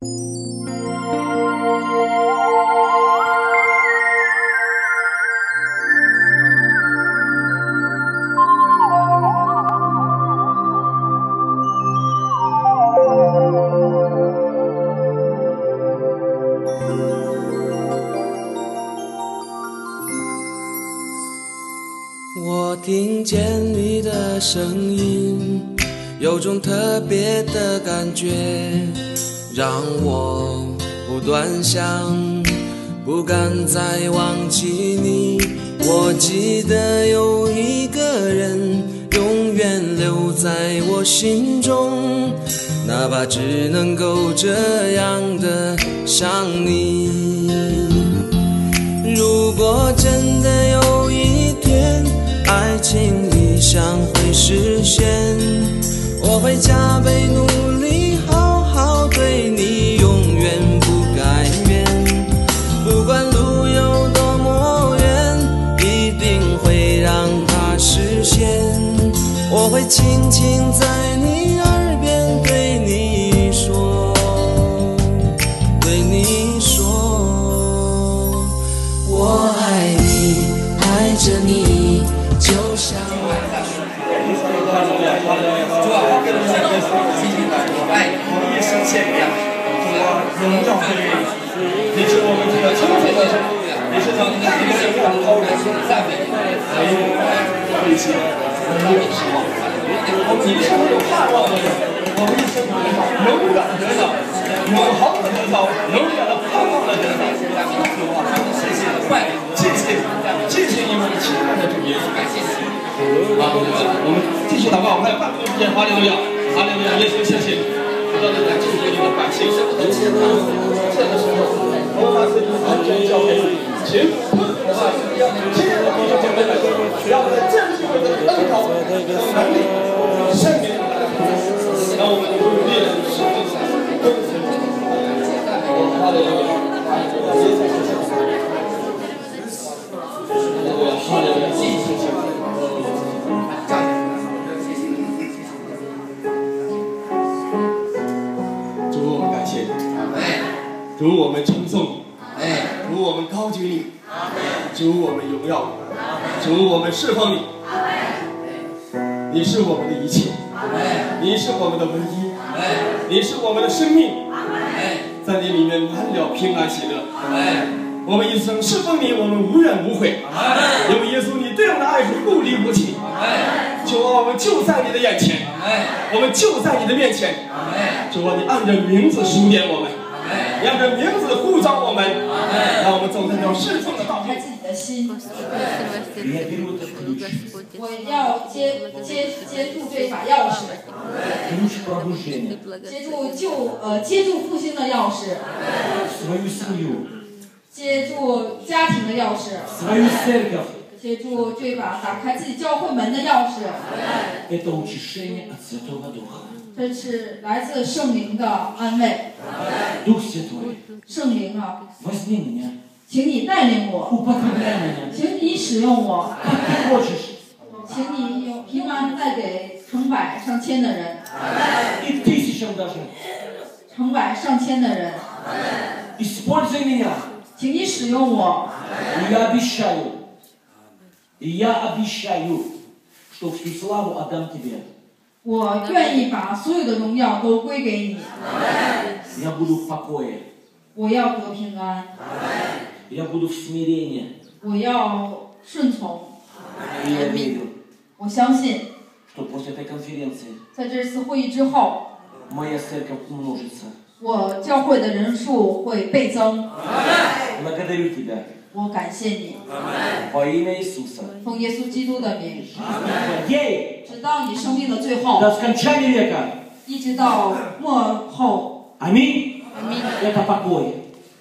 我断想，不敢再忘记你。我记得有一个人，永远留在我心中，哪怕只能够这样的想你。如果真的有一天，爱情理想会实现，我会加倍努，轻轻在你耳边对你说，对你说。我爱你，爱着你，就像我们，一切让高人赞美，还有，盼望的人，我们一生永远得到，永恒的得到，永远的盼望的得到。谢谢，谢谢，谢谢你们亲爱的主耶稣，感谢你。啊，我们继续祷告，我们还有半分钟时间，哈利路亚，哈利路亚，耶稣，谢谢。不断的来继续对你的感谢，这个时候，我把自己完全交给你，请我把亲爱的弟兄姐妹们，让我们正确的恩高和能力圣灵来让我们努力的侍奉跟随我哈利路亚，耶稣谢谢。哈利路亚，谢谢。主，我们感谢你。主，我们称颂你。主，我们高举你。主，我们荣耀你。主，我们侍奉你。你是我们的一切，你是我们的唯一，你是我们的生命，在你里面满了平安喜乐。我们一生侍奉你，我们无怨无悔，因为耶稣你对我们的爱是不离不弃。主啊，我们就在你的眼前，我们就在你的面前。主啊，你按着名字数点我们，你按着名字呼召我们，让我们走在这条侍奉的开自己的心。对。我要接接接住这把钥匙。接住救呃接住复兴的钥匙。接住家庭的钥匙。接住这把打开自己教会门的钥匙。这是来自圣灵的安慰。圣灵啊。请你带领我， употребляй меня, 请你使用我， как ты хочешь. 请你有平安带给成百上千的人， И тысячам даже. 成百上千的人， Используй меня. 请你使用我。 И я обещаю, и я обещаю, что всю славу отдам тебе. 我愿意把所有的荣耀都归给你， Я буду в покое. 我要得平安， Я буду в смирении. 我要顺从。 И я верю, 我相信， что после этой конференции 在这次会议之后， моя церковь умножится. 我教会的人数会倍增。 Благодарю тебя 我感谢你， во имя Иисуса. 奉耶稣基督的名， Ей! 直到你生命的最后， До скончания века. 一直到末后， Аминь. Это покой.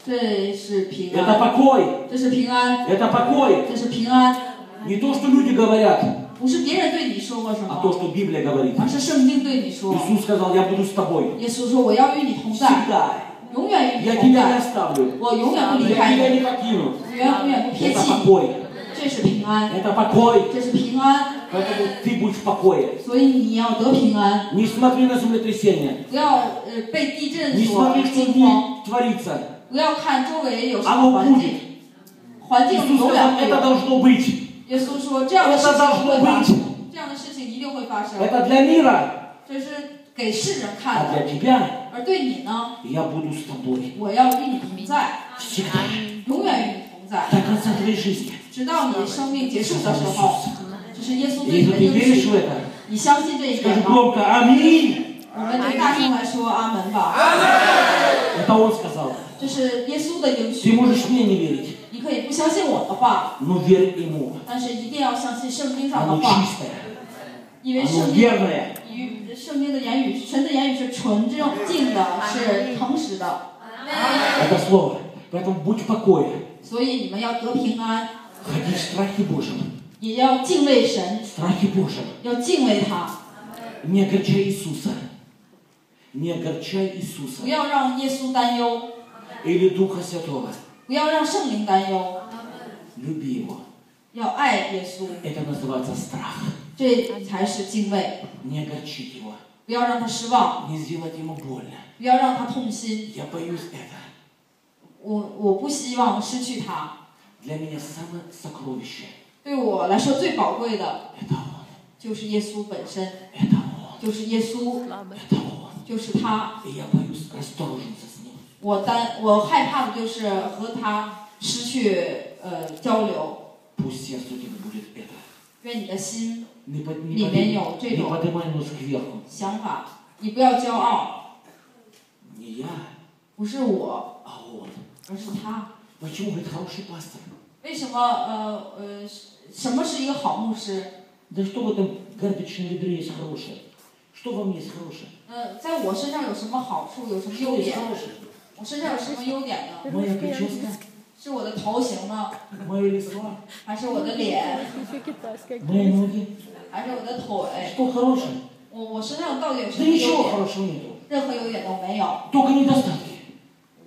这是平 Это 安， покой. 这是平安， Это покой. 这是平安， Не то, что люди говорят, 不是别人对你说过什 а то, 么， что Библия говорит. 而是圣经对你说。 Иисус сказал, я буду с тобой. 耶稣说：“我要与你同在， Всегда. 永远与你 Я 同 тебя не 在， оставлю. 我永远不离 Я 开 тебя 你， не покину. 永远永远不撇 Это 弃你。 покой. 这是平安， Это покой. 这是平安， Поэтому ты будь в покое. 所以你要得平安， Не смотри на землетрясение. 不要呃被地震 Не 所 смотри, что в 惊 мире 慌， творится. 不要看周围有什么环境，环境永远会有。耶稣说这样的事情会发生，这样的事情一定会发生。这是给世人看的，而对你呢？我要与你同在，永远与你同在，直到你生命结束的时候。这是耶稣对你的应许，你相信这一点吗？громко «Аминь». 我们对大声来说阿门吧。 Это он сказал. 这是耶稣的应 Ты 许。 можешь мне не верить, 你可以不相信我的话， но верь ему. 但是一定要相信圣经上 Оно 的话， чистое, 因为 оно 圣经 верное. 与圣经的言语，神的言语是纯正净的，是诚实的。 Это слово. Поэтому будь в покое. 所以你们要得平安， Ходи в страхе Божьем. 也要敬畏神， В страхе Божьем. 要敬畏他， Не огорчай Иисуса. Не огорчай 不 Иисуса. 要让耶稣担忧， Или Духа Святого. 不要让圣灵担忧， Люби его. 要爱耶稣， Это называется страх. 这才是敬畏。 Не огорчить его. 不要让他失望， Не сделать ему больно. 不要让他痛心。 Я боюсь это. 我我不希望失去他。 Для меня самое сокровище. 对我来说最宝贵的 Это он. 就是耶稣本身， Это он. 就是耶稣， Это он. 就是他，我担我害怕的就是和他失去呃交流，愿你的心里面有这种想法，你不要骄傲，你呀，不是我，而是他。为什么呃呃什么是一个好牧师？Да что в этом карточном ведре есть хорошее? Что во мне есть хорошее? 呃，在我身上有什么好处？有什么 Что 优 есть 点？ хорошее? 我身上有什么优点呢？ Моя прическа, 是我的头型呢， мое лицо, 还是我的脸， мои ноги. 还是我的腿？ Что хорошее? 我我身上到底有什 Да 么优 ничего 点？ хорошего нету. 任何优点都没有， Только недостатки.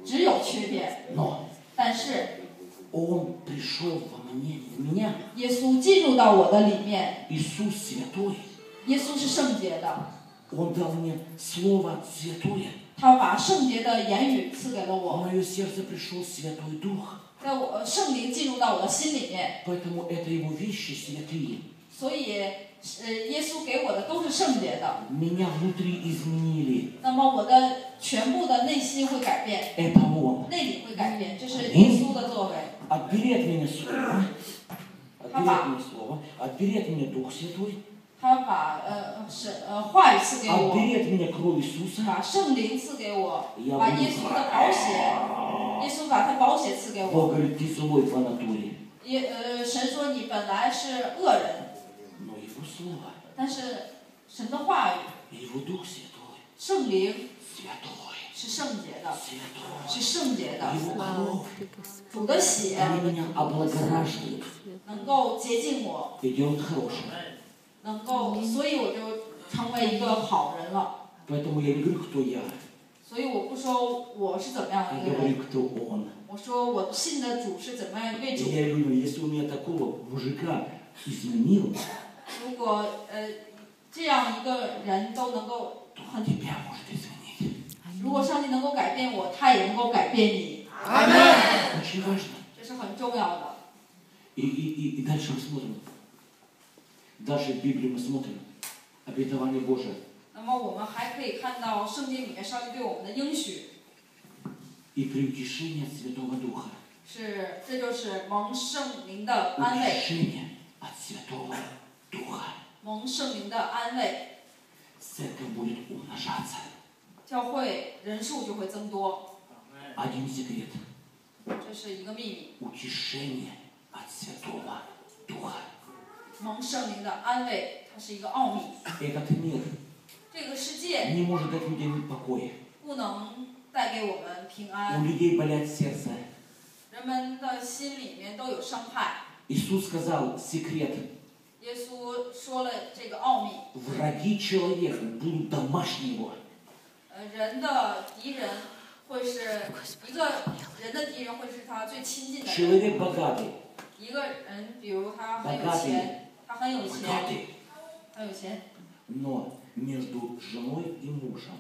只有缺点。 Но 但是 Он пришел во мне, в меня. 耶稣进入到我的里面， Иисус святой. 耶稣是圣洁的， Он дал мне Слово святое. 他把圣洁的言语赐给了 В 我， мое сердце пришел Святой Дух. 在我呃圣灵进入到我的心里面， Поэтому это его вещи святые. 所以呃耶稣给我的都是圣洁的。 Меня внутри изменили. 那么我的全部的内心会改变， Это Он. 内里会改变，这是耶稣的作为。 Отбери от меня Слово. Отбери от меня Слово. Отбери от меня Дух Святой. 他把呃呃神呃话语赐给我，把圣灵赐给我，把耶稣的宝血，耶稣把他宝血赐给我。也呃，神说你本来是恶人，但是神的话语，圣灵是圣洁的，是圣洁的，主的血能够洁净我。能够，所以我就成为一个好人了。所以我不说我是怎么样的一个人。我说我信的主是怎么样一个。如果呃这样一个人都能够，如果上帝能够改变我，他也能够改变你。阿门。这是很重要的。И, и, и дальше. И, и, и, и дальше мы смотрим. Дальше в Библии мы смотрим. Обетование Божие. 那么我们还可以看到圣经里面上帝对我们的应许 И при утешении от Святого Духа. 是，这就是蒙圣灵的安慰， Утешение от Святого Духа. 蒙圣灵的安慰， Церковь будет умножаться. 教会人数就会增多， Один секрет. 这是一个秘密。 Утешение от Святого Духа. 蒙圣灵的安慰它是一个奥秘。这个世界不能带给我们平安。人们的心里面都有伤害。耶稣说了这个奥秘。人的敌人会是一个人的敌人会是他最亲近的人。一个人比如他很有钱。他很有钱， богатый, 他有钱， но между женой и мужем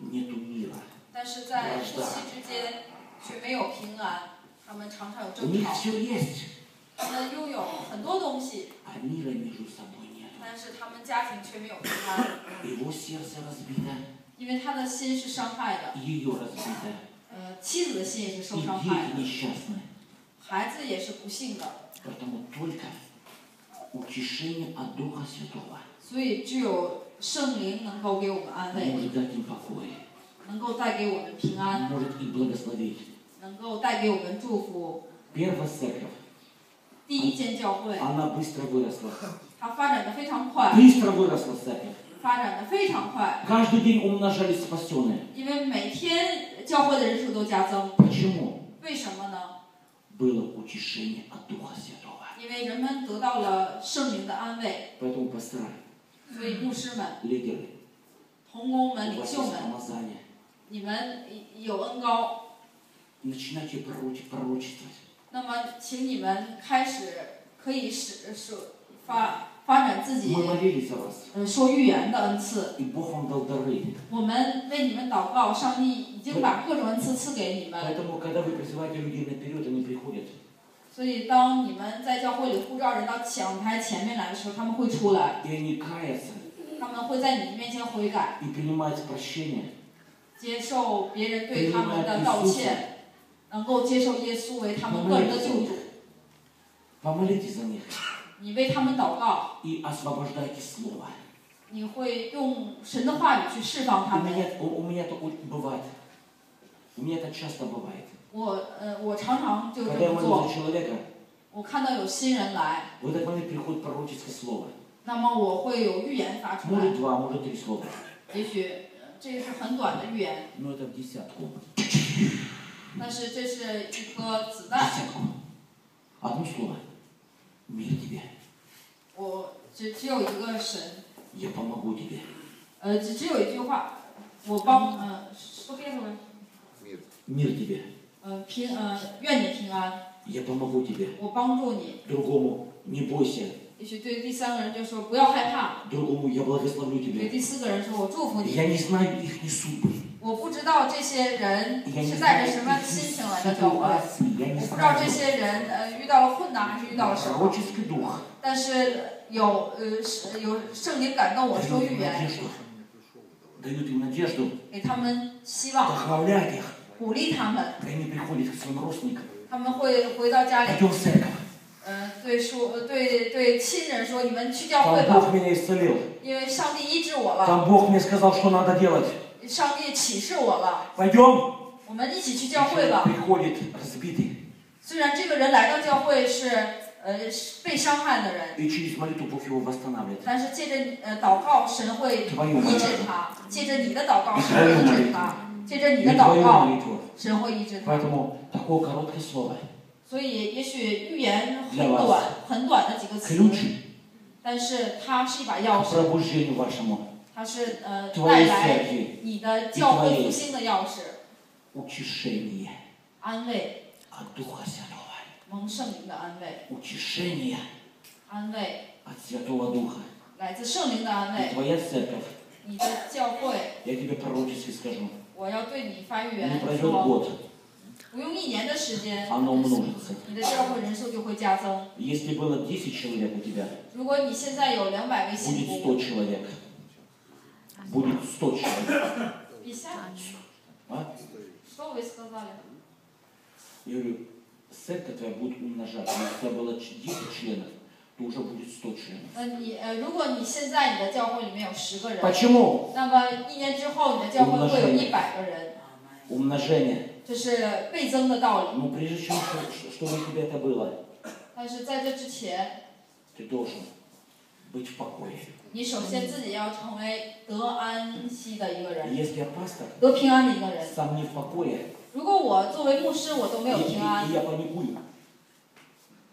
нету мира. 但是在夫妻之间却没有平安，他们常常有 У 争 них 吵， все есть, 他们拥有很多东西， а мира между собой нет. 但是他们家庭却没有平安， Его сердце разбито, 因为他的心是伤害的， ее разбито. 呃，妻子的心也是 И 受伤害 дети 的， несчастны. 孩子也是不幸的， Поэтому только утешение от Духа Святого 所以只有圣灵能够给我们安慰， может дать им покой, 能够带给我们平安， может их благословить. 能够带给我们祝福。 Первая церковь, 第一间教会， она быстро выросла. 它发展的非常快， Быстро выросла церковь. 发展的非常快， Каждый день умножались спасенные. 因为每天教会的人数都加增。 Почему? 为什么呢？ Было утешение от Духа Святого. 因为人们得到了圣灵的安慰， Поэтому пастора, 所以牧师们、 лидеры, 童工 у 们、领 вас 袖 есть 们， помазание. 你们有恩高， Начинайте пророчить, пророчествовать. 那么请你们开始可以使使发发展自己 Мы молились за вас. 呃说预言的恩赐。 И Бог вам дал дары. 我们为你们祷告，上帝已经把各种恩赐赐给你们。 Поэтому, когда вы призываете людей наперед, они приходят. 所以，当你们在教会里呼召人到讲台前面来的时候，他们会出来， И они каятся 他们会在你面前悔改， и принимают прощение. 接受别人对他们的道歉，能够接受耶稣为他们个人的救主。 Помолитесь за них 你为他们祷告， и освобождайте слово. 你会用神的话语去释放他 У 们。 меня, у, у меня это очень бывает. У меня это часто бывает. 我呃，我常常就这 Когда я 么 молюсь 做 за。человека, 我看到有新人来， в этот момент приходит пророческое слово. 那么我会有预言发出来 Может，два, может три слова. 也许呃这是很短的预言， Но это в десятку. 但是这是一颗子弹。 Десятку. Одно слово. Мир тебе. 我只只有一个神， Я помогу тебе. 呃，只只有一句话，我帮，呃，说别的吗？ Мир тебе. 呃，平，呃，愿你平安， Я помогу тебе. 我帮助你。 Другому не бойся. 也许对第三个人就说不要害怕， Другому я благословлю 对 тебя. 第四个人说我祝福你。 Я не знаю их судьбы. 我不知道这些人 Я не 是带 знаю 着什么 их 心情来的教会， ситуации. Я не 我不知道 знаю. 这些人呃遇到了困难还是遇到了什么， Пророческий дух. 但是有呃是有圣灵感动我说 Дают 预 им 言， надежду. Дают им надежду. 给他们希望， Вдохновляют их. 鼓励他们。他们会回到家里，嗯，对说，对对亲人说，你们去教会吧。因为上帝医治我了。上帝启示我了。我们一起去教会吧。虽然这个人来到教会是，呃，被伤害的人。但是借着，呃，祷告，神会医治他。借着你的祷告，神医治他。这阵你的祷告，神会一直。所以，也许预言很短、很短的几个词，但是它是一把钥匙。它是呃，带来你的教会复兴的钥匙。安慰，蒙圣灵的安慰。安慰，来自圣灵的安慰。你的教会。я тебе пророчески скажу, 我要对你发预 не 言 пройдет 说， год, 不用一年的时间， оно умножится. 你的教会人数就会加增。 Если было 10 человек у тебя, 如果你现在有两百位信 будет 徒， 100 человек. Будет 100 человек. 比下 А? что вы сказали？ Я говорю, церковь твоя будет умножаться. Если у тебя было 10 членов, то уже будет 100 членов. 呃，你呃，如果你现在你的教会里面有十个人， Почему? 那么一年之后你的教会会有一百个人， Умножение. 这是倍增的道理。 Но прежде чем, что- чтобы у тебя это было, 但是在这之前， ты должен быть в покое. 你首先自己要成为得安息的一个人， Если я пастор, 得平安的一个人。 сам не в покое, 如果我作为牧师我都没 и, 有平 и- 安 и，я паникую,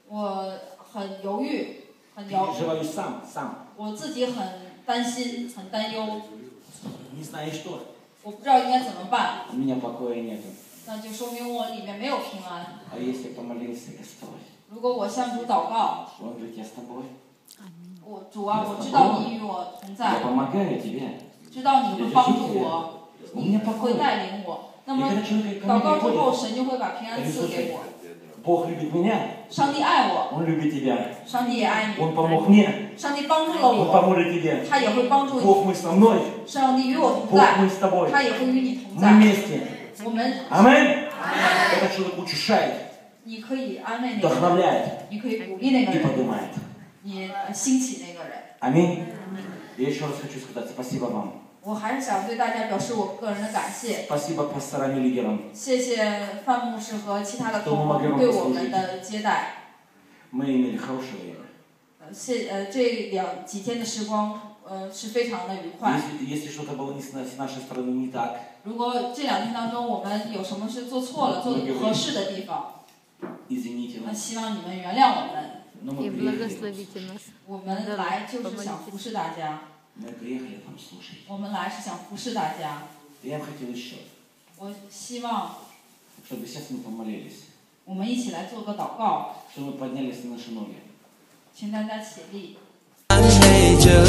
我 很犹豫很犹豫。我自己很担心很担忧。我不知道应该怎么办。那就说明我里面没有平安。如果我向主祷告我主啊我知道你与我同在。知道你会帮助我你会带领我。那么祷告之后神就会把平安赐给我。Бог любит меня. Он любит тебя. Он помог мне. Он поможет тебе. Бог мы со мной. Бог мы с тобой. Мы вместе. Аминь. Это человек утешает, вдохновляет и поднимает. Аминь. Я еще раз хочу сказать спасибо вам. 我还是想对大家表示我个人的感谢。谢谢范牧师和其他的同行对我们的接待。谢呃这两几天的时光呃是非常的愉快。如果这两天当中我们有什么事做错了做的不合适的地方那希望你们原谅我们。我们来就是想服侍大家。мы приехали там слушать. 我们来是想服侍大家。 Я бы хотел еще, 我希望 чтобы сейчас мы помолились, 我们一起来做个祷告， чтобы мы поднялись на наши ноги. 请大家起立。陪着